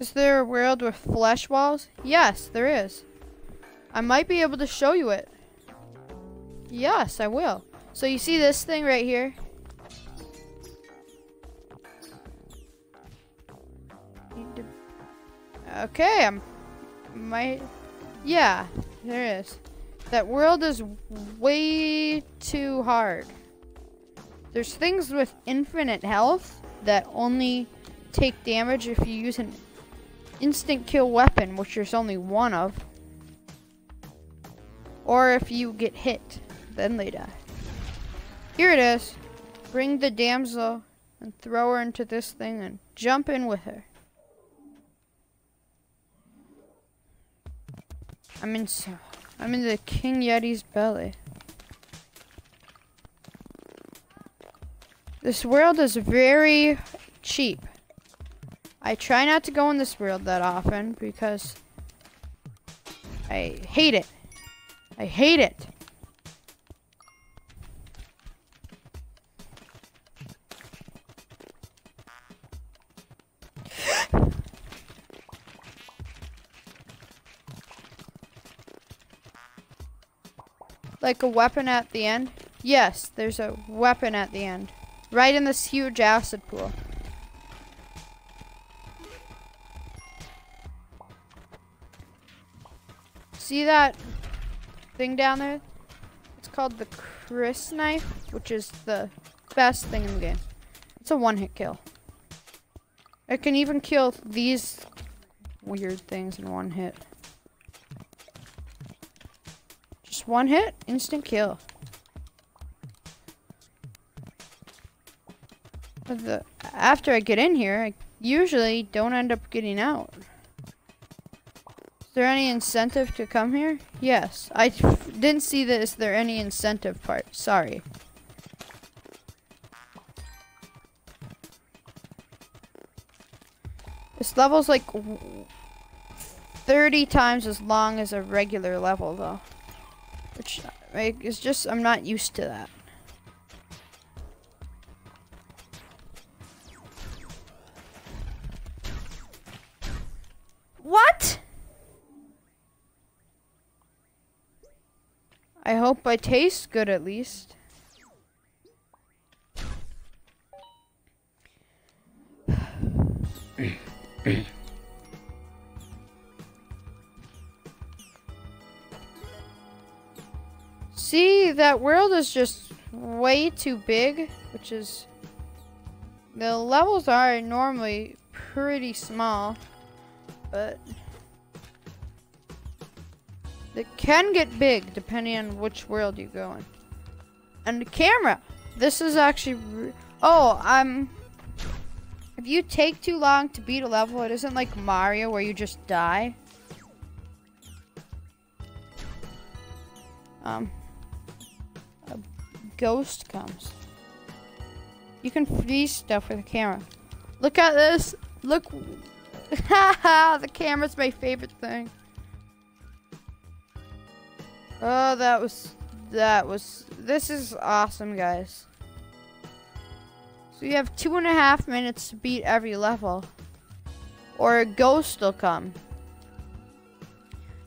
Is there a world with flesh walls? Yes, there is. I might be able to show you it. Yes, I will. So you see this thing right here? Okay, I'm my, yeah, there is. That world is way too hard. There's things with infinite health that only take damage if you use an instant kill weapon, which there's only one of. Or if you get hit, then they die. Here it is. Bring the damsel and throw her into this thing and jump in with her. I'm in I'm in the King Yeti's belly. This world is very cheap. I try not to go in this world that often because I hate it. I hate it. [GASPS] Like a weapon at the end? Yes, there's a weapon at the end. Right in this huge acid pool. See that thing down there? It's called the Chris knife, which is the best thing in the game. It's a one-hit kill. It can even kill these weird things in one hit. Just one hit, instant kill. The after I get in here, I usually don't end up getting out. There any incentive to come here? Yes. I didn't see that. Is there any incentive part? Sorry. This level's like 30 times as long as a regular level though. Which is just, I'm not used to that. Hope I taste good at least. See, that world is just way too big, which is... The levels are normally pretty small, but... They can get big depending on which world you go in. And the camera! This is actually... Oh, I'm... If you take too long to beat a level, it isn't like Mario where you just die. Um, A ghost comes. You can freeze stuff with a camera. Look at this. Look. [LAUGHS] Haha, the camera's my favorite thing. Oh, that was, that was, this is awesome, guys. So you have two and a half minutes to beat every level. Or a ghost will come.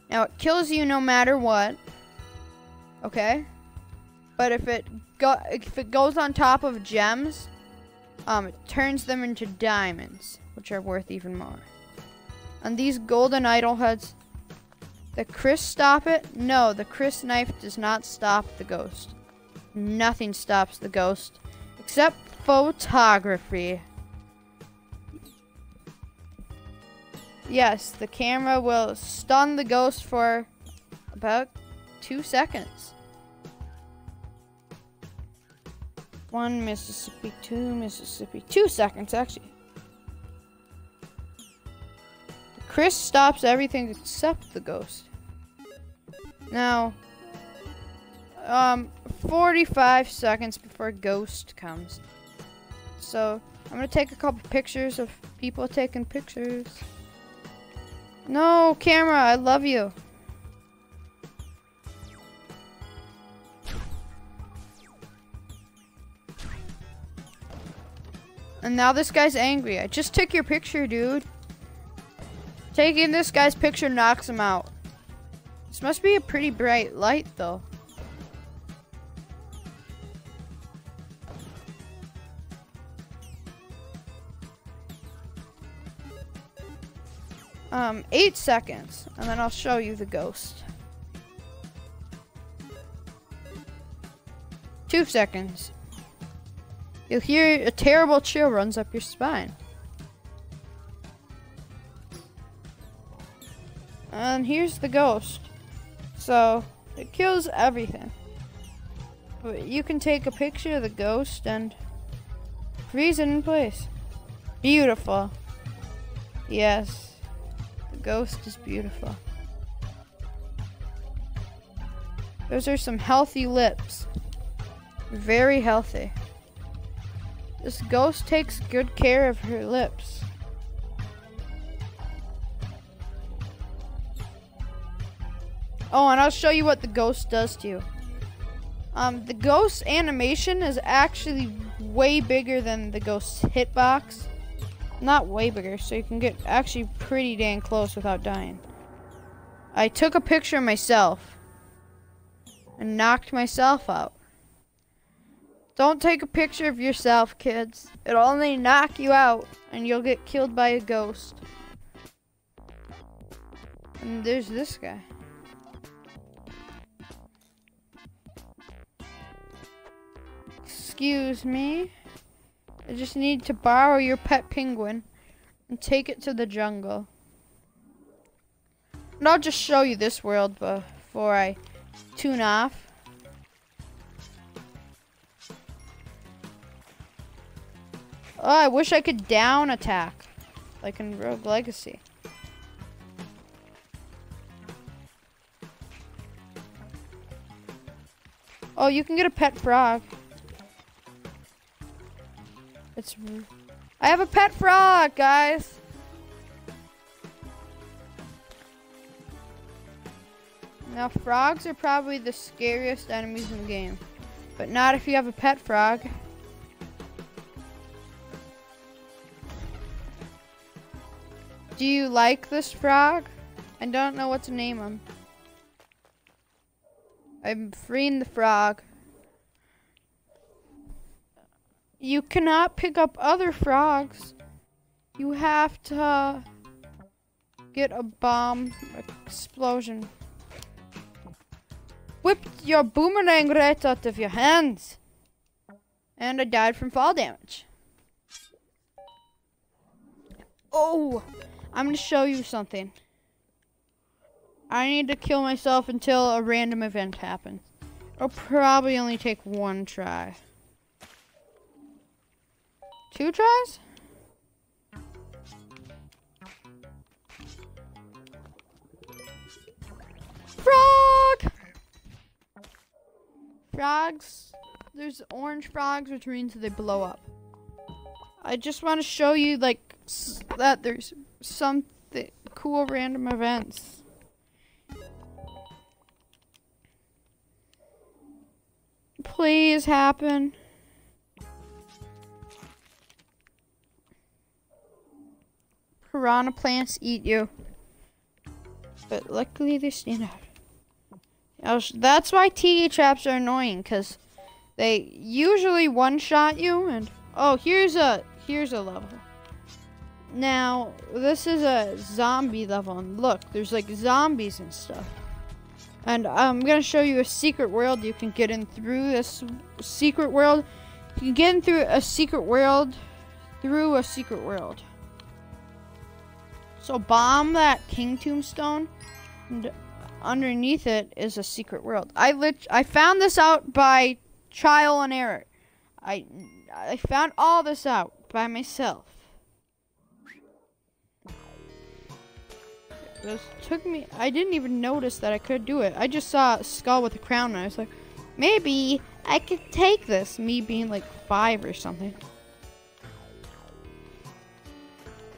Now, it kills you no matter what. Okay? But if it go if it goes on top of gems, um, it turns them into diamonds, which are worth even more. And these golden idol heads, the Chris stop it? No, the Chris knife does not stop the ghost. Nothing stops the ghost except photography. Yes, the camera will stun the ghost for about two seconds. One Mississippi, two Mississippi, two seconds actually. Chris stops everything except the ghost. Now, um, 45 seconds before ghost comes. So, I'm gonna take a couple pictures of people taking pictures. No, camera, I love you. And now this guy's angry. I just took your picture, dude. Taking this guy's picture knocks him out. This must be a pretty bright light, though. Um, eight seconds, and then I'll show you the ghost. Two seconds. You'll hear a terrible chill runs up your spine. And here's the ghost. So, it kills everything. But you can take a picture of the ghost and freeze it in place. Beautiful. Yes, the ghost is beautiful. Those are some healthy lips. Very healthy. This ghost takes good care of her lips. Oh, and I'll show you what the ghost does to you. Um, the ghost animation is actually way bigger than the ghost's hitbox. Not way bigger, so you can get actually pretty dang close without dying. I took a picture of myself and knocked myself out. Don't take a picture of yourself, kids. It'll only knock you out, and you'll get killed by a ghost. And there's this guy. Excuse me. I just need to borrow your pet penguin and take it to the jungle. And I'll just show you this world before I tune off. Oh, I wish I could down attack. Like in Rogue Legacy. Oh, you can get a pet frog. It's... I have a pet frog, guys! Now, frogs are probably the scariest enemies in the game. But not if you have a pet frog. Do you like this frog? I don't know what to name him. I'm freeing the frog. You cannot pick up other frogs. You have to get a bomb explosion. Whipped your boomerang right out of your hands. And I died from fall damage. Oh, I'm going to show you something. I need to kill myself until a random event happens. It'll probably only take one try. Two tries? Frog! Frogs. There's orange frogs, which means they blow up. I just want to show you, like, that there's some cool random events. Please happen. Piranha plants eat you. But luckily they stand out. That's why tiki traps are annoying, because they usually one-shot you, and... Oh, here's a... Here's a level. Now, this is a zombie level, and look, there's like zombies and stuff. And I'm going to show you a secret world you can get in through this secret world. You can get in through a secret world through a secret world. So bomb that king tombstone and underneath it is a secret world. I lit I found this out by trial and error. I I found all this out by myself. This took me, I didn't even notice that I could do it. I just saw a skull with a crown and I was like, maybe I could take this, me being like five or something.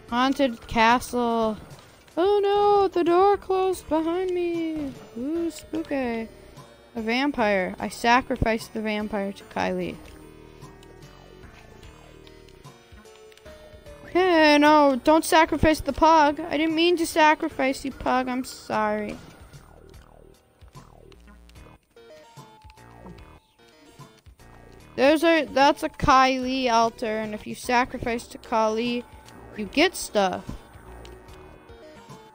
Haunted castle. Oh no, the door closed behind me. Ooh, spooky. A vampire. I sacrificed the vampire to Kali. Hey, no, don't sacrifice the pug. I didn't mean to sacrifice you, pug. I'm sorry. There's a, that's a Kali altar, and if you sacrifice to Kali, you get stuff.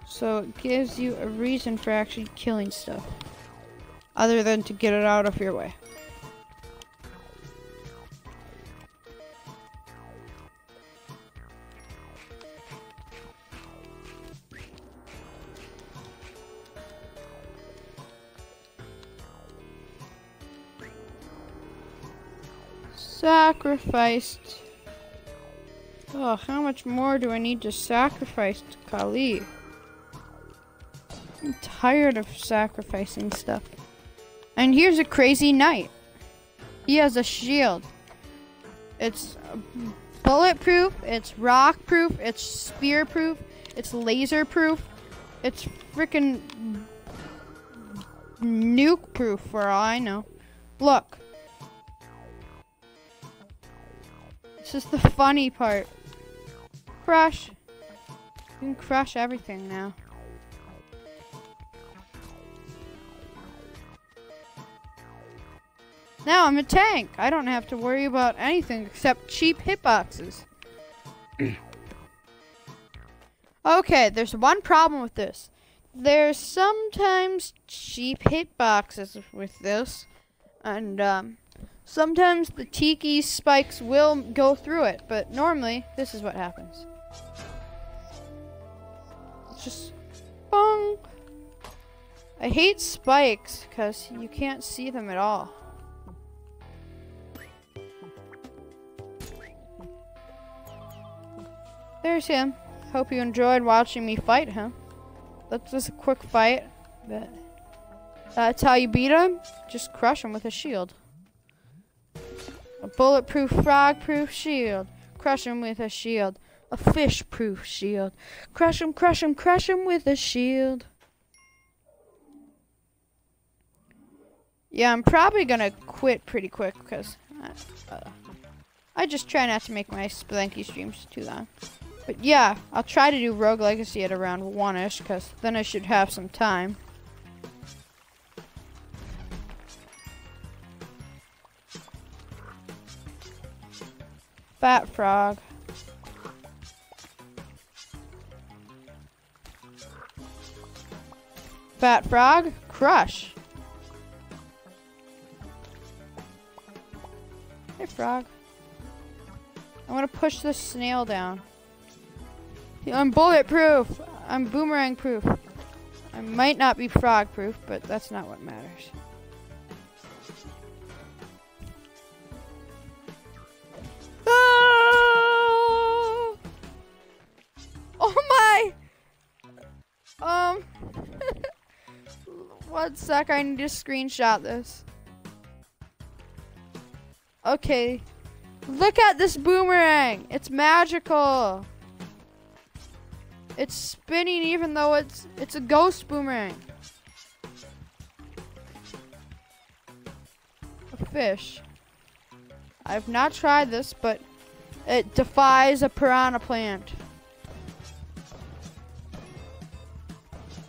So it gives you a reason for actually killing stuff. Other than to get it out of your way. Sacrificed. Oh, how much more do I need to sacrifice to Kali? I'm tired of sacrificing stuff. And here's a crazy knight. He has a shield. It's bulletproof, it's rock proof, it's spear proof, it's laser proof, it's freaking nuke proof for all I know. Look. This is the funny part. Crush. You can crush everything now. Now I'm a tank. I don't have to worry about anything except cheap hitboxes. [COUGHS] okay, there's one problem with this. There's sometimes cheap hitboxes with this. And, um, Sometimes the tiki spikes will go through it, but normally this is what happens. Just bong. I hate spikes because you can't see them at all. There's him. Hope you enjoyed watching me fight him. That's just a quick fight. But that's how you beat him. Just crush him with a shield. A bulletproof, frog-proof shield. Crush him with a shield. A fish-proof shield. Crush him, crush him, crush him with a shield. Yeah, I'm probably gonna quit pretty quick because uh, uh, I just try not to make my Spelunky streams too long. But yeah, I'll try to do Rogue Legacy at around 1ish because then I should have some time. Fat frog. Fat frog, crush. Hey, frog. I want to push this snail down. I'm bulletproof. I'm boomerang proof. I might not be frog proof, but that's not what matters. Ah! Oh my! Um, [LAUGHS] one sec, I need to screenshot this. Okay. Look at this boomerang. It's magical. It's spinning even though it's it's a ghost boomerang. A fish. I've not tried this, but it defies a piranha plant.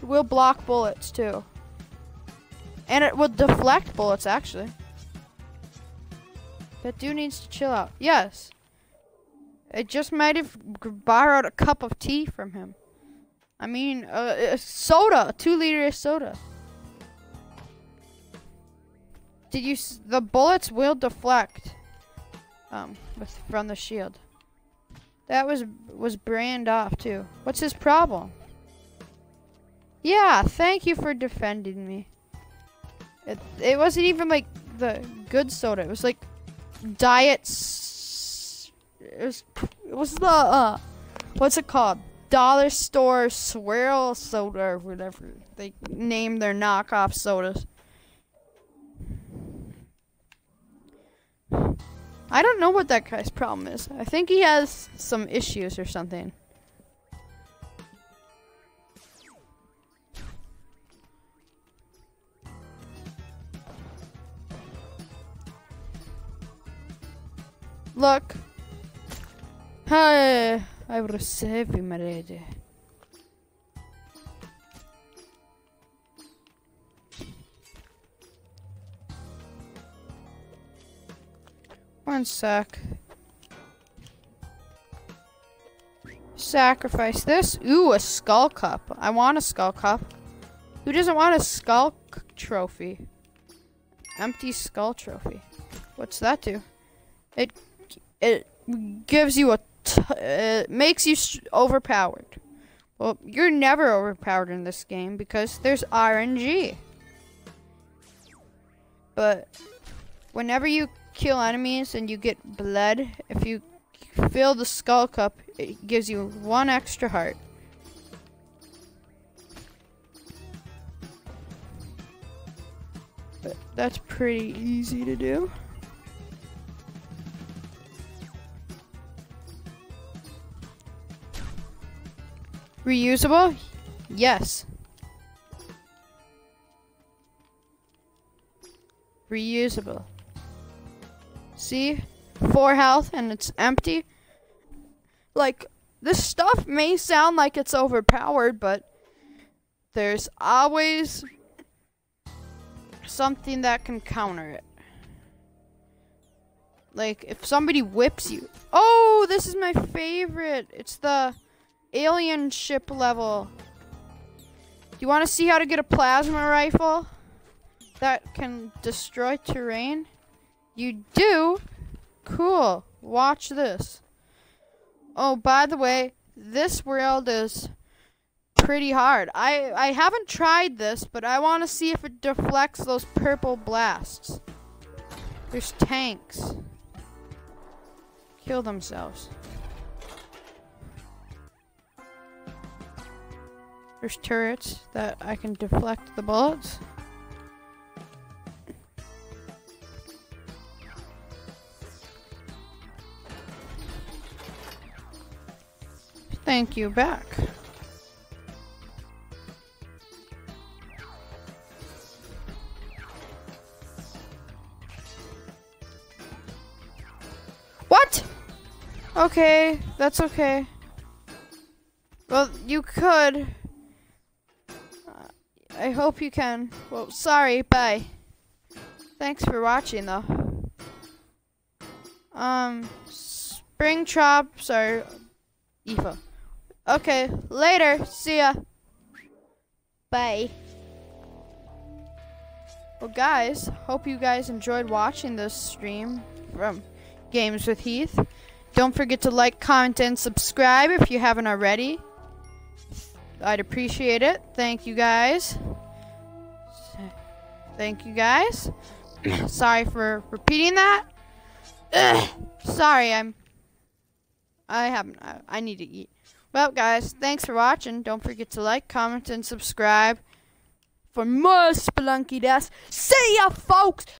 It will block bullets too. And it will deflect bullets actually. That dude needs to chill out. Yes. I just might have borrowed a cup of tea from him. I mean, uh, a soda, a two liter of soda. Did you? the bullets will deflect, um, with from the shield. That was was brand off too. What's his problem? Yeah, thank you for defending me. It it wasn't even like the good soda. It was like diet. It was it was the uh, what's it called? Dollar store swirl soda or whatever they name their knockoff sodas. I don't know what that guy's problem is. I think he has some issues or something. Look. Hi. I've received him already. One sec. Sacrifice this. Ooh, a skull cup. I want a skull cup. Who doesn't want a skull trophy? Empty skull trophy. What's that do? It it gives you a it makes you overpowered. Well, you're never overpowered in this game because there's RNG. But whenever you kill enemies and you get blood, if you fill the skull cup, it gives you one extra heart. But that's pretty easy to do. Reusable? Yes. Reusable. See? Four health and it's empty. Like, this stuff may sound like it's overpowered, but there's always something that can counter it. Like, if somebody whips you. Oh, this is my favorite. It's the alien ship level. You want to see how to get a plasma rifle that can destroy terrain? You do? Cool. Watch this. Oh, by the way, this world is pretty hard. I, I haven't tried this, but I want to see if it deflects those purple blasts. There's tanks. Kill themselves. There's turrets that I can deflect the bullets. Thank you back. What? Okay, that's okay. Well, you could. I hope you can. Well, sorry, bye. Thanks for watching, though. Um, Spring Chops are Eva. Okay, later. See ya. Bye. Well, guys, hope you guys enjoyed watching this stream from Games with Heath. Don't forget to like, comment, and subscribe if you haven't already. I'd appreciate it. Thank you guys. Thank you guys. [CLEARS THROAT] Sorry for repeating that. Ugh. [CLEARS THROAT] Sorry, I'm. I haven't. I, I need to eat. Well, guys, thanks for watching. Don't forget to like, comment, and subscribe for more Spelunky Deaths. See ya, folks!